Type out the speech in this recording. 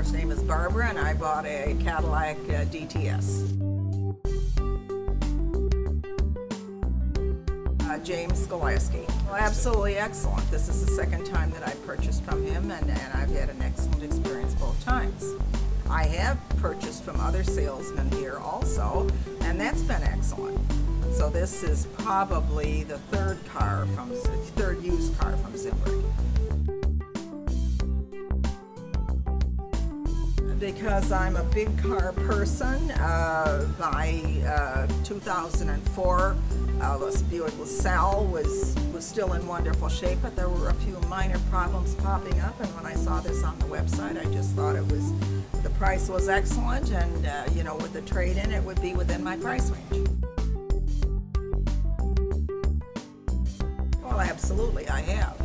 first name is Barbara, and I bought a Cadillac uh, DTS. Uh, James Skolaski. Well, absolutely excellent. This is the second time that I purchased from him, and, and I've had an excellent experience both times. I have purchased from other salesmen here also, and that's been excellent. So this is probably the third car from third used because I'm a big car person. Uh, by uh, 2004, uh, this Buick LaSalle was, was still in wonderful shape, but there were a few minor problems popping up. And when I saw this on the website, I just thought it was, the price was excellent. And, uh, you know, with the trade in, it would be within my price range. Well, absolutely, I have.